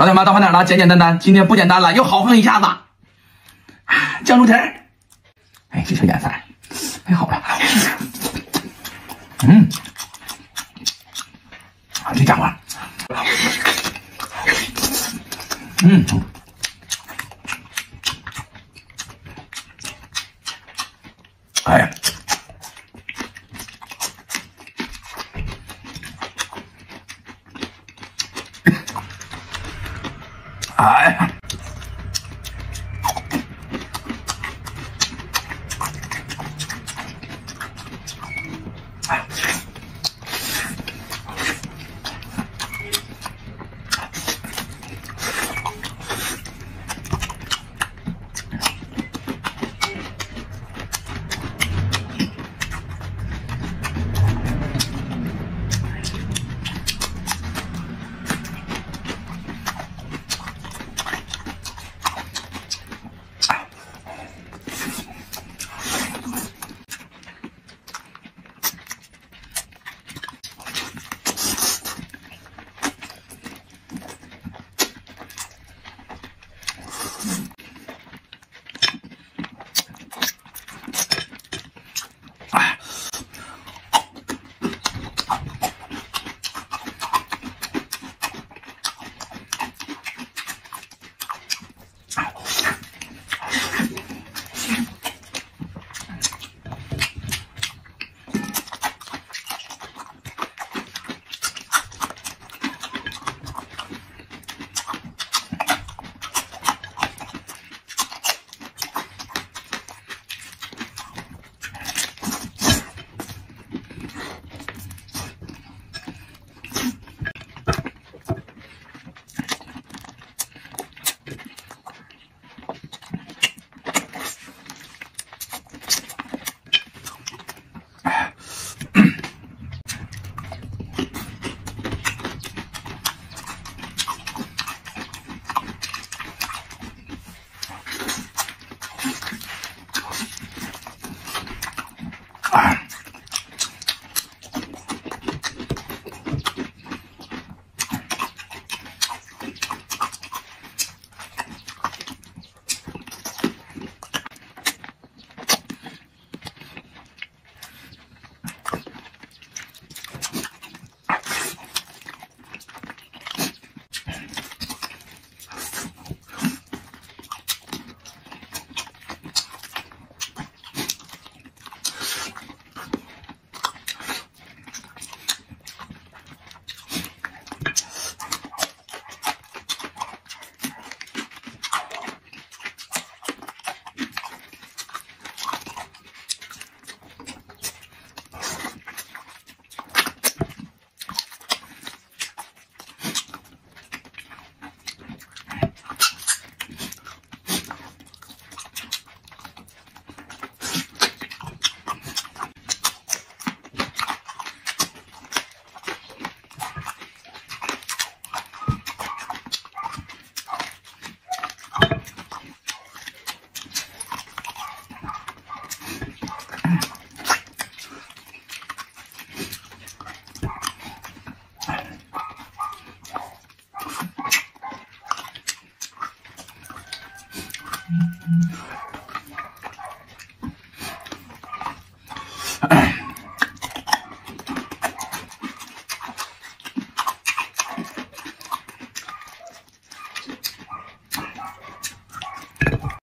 老铁们到饭点了，简简单单，今天不简单了，又豪横一下子。酱猪蹄儿，哎，这小颜色，太好了。嗯，啊，这家伙，嗯，哎 Uh-uh.